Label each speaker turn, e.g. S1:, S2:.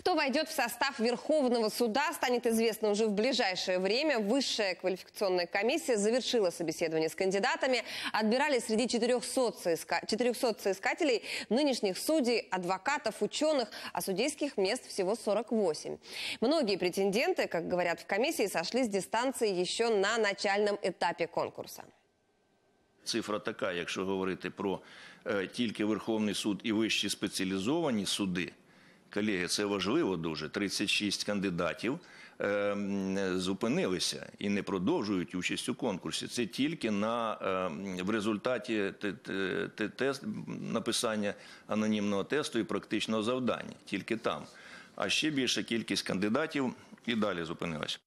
S1: Кто войдет в состав Верховного суда, станет известно уже в ближайшее время. Высшая квалификационная комиссия завершила собеседование с кандидатами. Отбирали среди 400, соиска- 400 соискателей нынешних судей, адвокатов, ученых, а судейских мест всего 48. Многие претенденты, как говорят в комиссии, сошли с дистанции еще на начальном этапе конкурса.
S2: Цифра така, якщо говорити про е, тільки Верховний суд і вищі спеціалізовані суди. Колеги, це важливо дуже. 36 кандидатів е, зупинилися і не продовжують участь у конкурсі. Це тільки на, е, в результаті те- те- те- тест, написання анонімного тесту і практичного завдання. Тільки там. А ще більша кількість кандидатів і далі зупинилася.